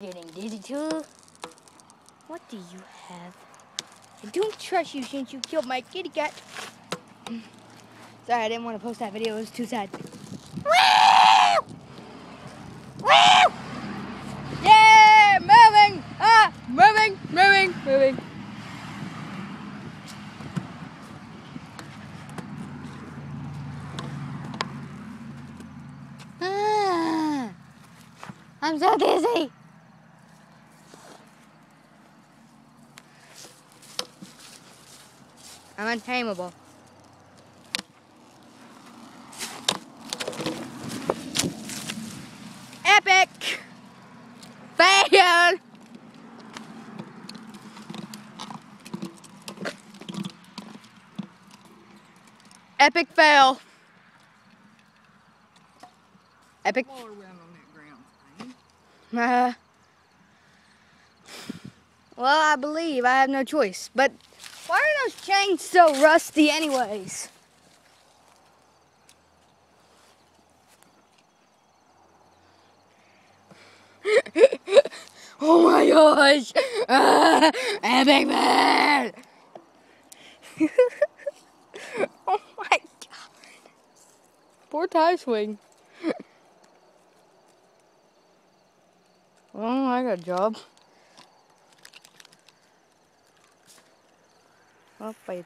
Getting dizzy too. What do you have? I don't trust you since you killed my kitty cat. Sorry, I didn't want to post that video. It was too sad. Woo! Woo! Yeah, moving! Ah, moving, moving, moving. Ah, I'm so dizzy. I'm untamable. Epic! Fail! Epic fail. Epic. Uh, well, I believe I have no choice. But why are those chains so rusty anyways? oh my gosh! Ah, epic man! oh my god! Poor tire swing. well, I got a job. Well, bye.